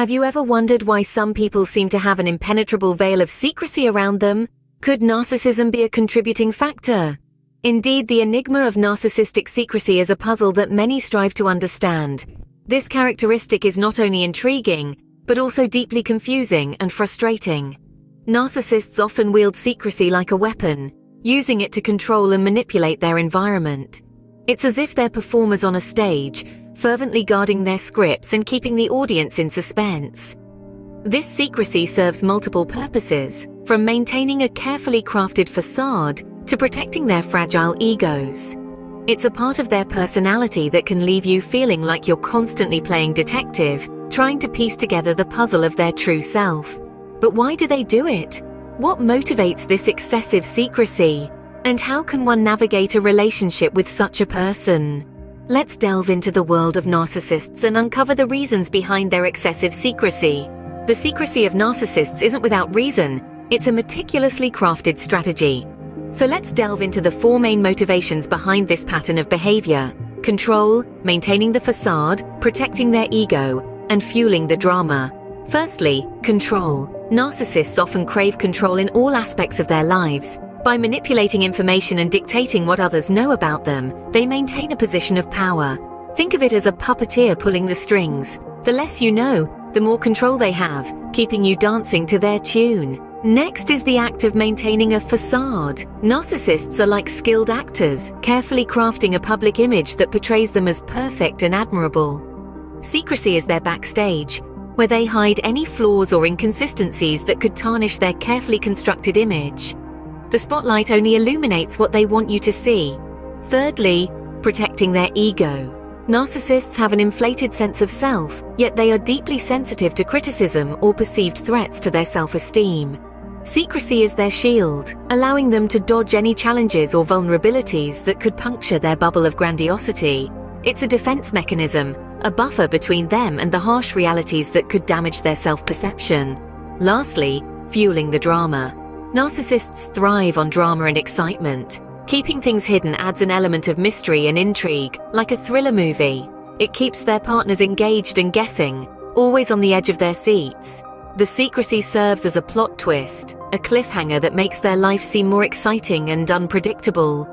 Have you ever wondered why some people seem to have an impenetrable veil of secrecy around them? Could narcissism be a contributing factor? Indeed, the enigma of narcissistic secrecy is a puzzle that many strive to understand. This characteristic is not only intriguing, but also deeply confusing and frustrating. Narcissists often wield secrecy like a weapon, using it to control and manipulate their environment. It's as if they're performers on a stage, fervently guarding their scripts and keeping the audience in suspense. This secrecy serves multiple purposes, from maintaining a carefully crafted facade to protecting their fragile egos. It's a part of their personality that can leave you feeling like you're constantly playing detective, trying to piece together the puzzle of their true self. But why do they do it? What motivates this excessive secrecy? And how can one navigate a relationship with such a person? Let's delve into the world of narcissists and uncover the reasons behind their excessive secrecy. The secrecy of narcissists isn't without reason, it's a meticulously crafted strategy. So let's delve into the four main motivations behind this pattern of behavior control, maintaining the facade, protecting their ego, and fueling the drama. Firstly, control. Narcissists often crave control in all aspects of their lives. By manipulating information and dictating what others know about them, they maintain a position of power. Think of it as a puppeteer pulling the strings. The less you know, the more control they have, keeping you dancing to their tune. Next is the act of maintaining a facade. Narcissists are like skilled actors, carefully crafting a public image that portrays them as perfect and admirable. Secrecy is their backstage, where they hide any flaws or inconsistencies that could tarnish their carefully constructed image. The spotlight only illuminates what they want you to see. Thirdly, protecting their ego. Narcissists have an inflated sense of self, yet they are deeply sensitive to criticism or perceived threats to their self-esteem. Secrecy is their shield, allowing them to dodge any challenges or vulnerabilities that could puncture their bubble of grandiosity. It's a defense mechanism, a buffer between them and the harsh realities that could damage their self-perception. Lastly, fueling the drama. Narcissists thrive on drama and excitement. Keeping things hidden adds an element of mystery and intrigue, like a thriller movie. It keeps their partners engaged and guessing, always on the edge of their seats. The secrecy serves as a plot twist, a cliffhanger that makes their life seem more exciting and unpredictable.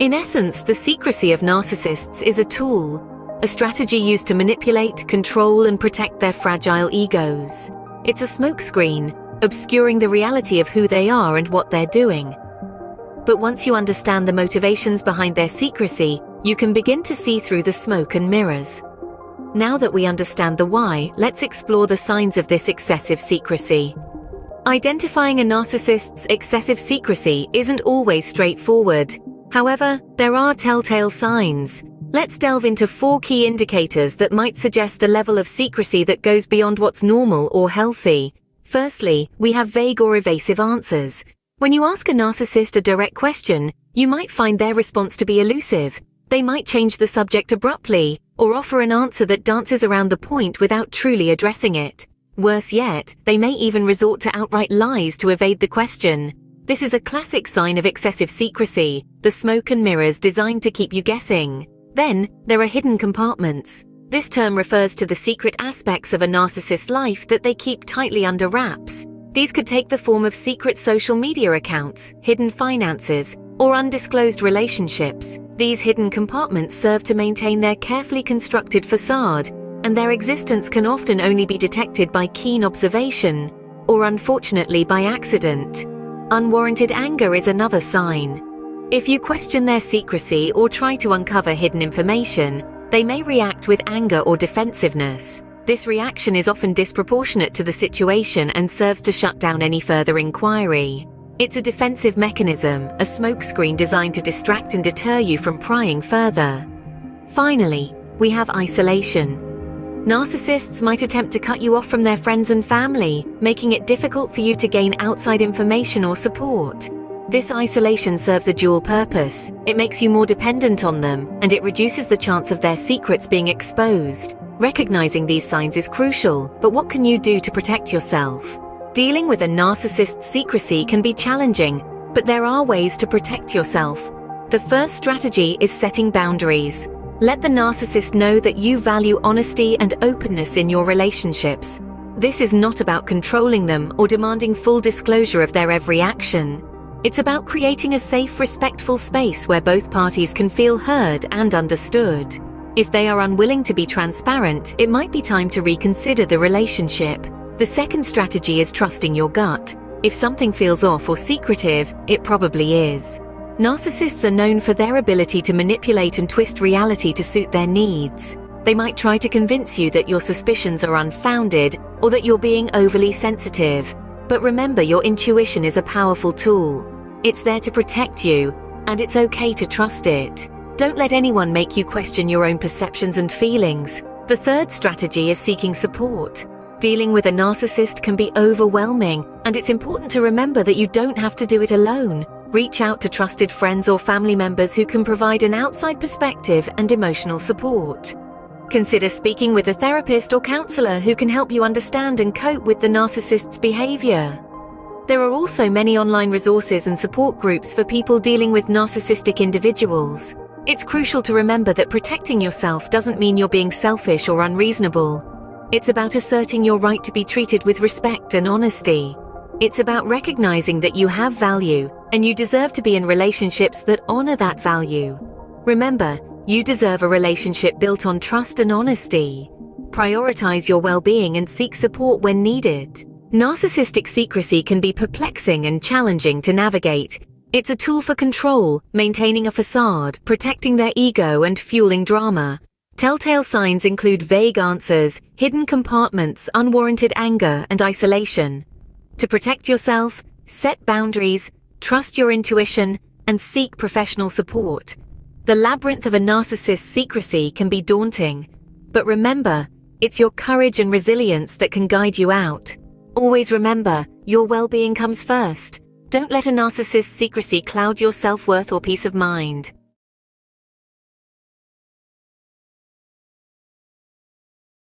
In essence, the secrecy of narcissists is a tool, a strategy used to manipulate, control, and protect their fragile egos. It's a smokescreen, obscuring the reality of who they are and what they're doing. But once you understand the motivations behind their secrecy, you can begin to see through the smoke and mirrors. Now that we understand the why, let's explore the signs of this excessive secrecy. Identifying a narcissist's excessive secrecy isn't always straightforward. However, there are telltale signs. Let's delve into four key indicators that might suggest a level of secrecy that goes beyond what's normal or healthy. Firstly, we have vague or evasive answers. When you ask a narcissist a direct question, you might find their response to be elusive. They might change the subject abruptly, or offer an answer that dances around the point without truly addressing it. Worse yet, they may even resort to outright lies to evade the question. This is a classic sign of excessive secrecy, the smoke and mirrors designed to keep you guessing. Then, there are hidden compartments. This term refers to the secret aspects of a narcissist's life that they keep tightly under wraps. These could take the form of secret social media accounts, hidden finances, or undisclosed relationships. These hidden compartments serve to maintain their carefully constructed facade, and their existence can often only be detected by keen observation, or unfortunately by accident. Unwarranted anger is another sign. If you question their secrecy or try to uncover hidden information, they may react with anger or defensiveness. This reaction is often disproportionate to the situation and serves to shut down any further inquiry. It's a defensive mechanism, a smokescreen designed to distract and deter you from prying further. Finally, we have isolation. Narcissists might attempt to cut you off from their friends and family, making it difficult for you to gain outside information or support. This isolation serves a dual purpose. It makes you more dependent on them, and it reduces the chance of their secrets being exposed. Recognizing these signs is crucial, but what can you do to protect yourself? Dealing with a narcissist's secrecy can be challenging, but there are ways to protect yourself. The first strategy is setting boundaries. Let the narcissist know that you value honesty and openness in your relationships. This is not about controlling them or demanding full disclosure of their every action. It's about creating a safe, respectful space where both parties can feel heard and understood. If they are unwilling to be transparent, it might be time to reconsider the relationship. The second strategy is trusting your gut. If something feels off or secretive, it probably is. Narcissists are known for their ability to manipulate and twist reality to suit their needs. They might try to convince you that your suspicions are unfounded or that you're being overly sensitive. But remember, your intuition is a powerful tool. It's there to protect you, and it's okay to trust it. Don't let anyone make you question your own perceptions and feelings. The third strategy is seeking support. Dealing with a narcissist can be overwhelming, and it's important to remember that you don't have to do it alone. Reach out to trusted friends or family members who can provide an outside perspective and emotional support. Consider speaking with a therapist or counselor who can help you understand and cope with the narcissist's behavior. There are also many online resources and support groups for people dealing with narcissistic individuals. It's crucial to remember that protecting yourself doesn't mean you're being selfish or unreasonable. It's about asserting your right to be treated with respect and honesty. It's about recognizing that you have value and you deserve to be in relationships that honor that value. Remember, you deserve a relationship built on trust and honesty. Prioritize your well-being and seek support when needed. Narcissistic secrecy can be perplexing and challenging to navigate. It's a tool for control, maintaining a facade, protecting their ego and fueling drama. Telltale signs include vague answers, hidden compartments, unwarranted anger, and isolation. To protect yourself, set boundaries, trust your intuition, and seek professional support. The labyrinth of a narcissist's secrecy can be daunting, but remember, it's your courage and resilience that can guide you out. Always remember, your well-being comes first. Don't let a narcissist's secrecy cloud your self-worth or peace of mind.